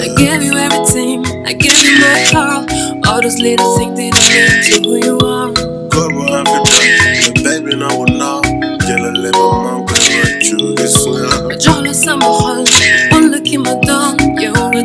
I give you everything, I give you my heart. All those little things that I need to who you are.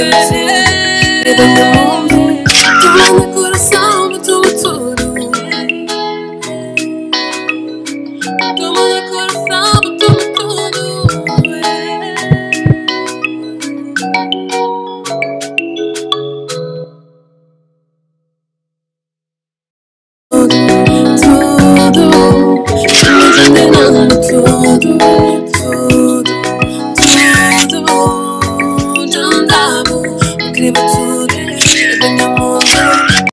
tudo, tudo Clima tudo, Clima tudo, eu the, amor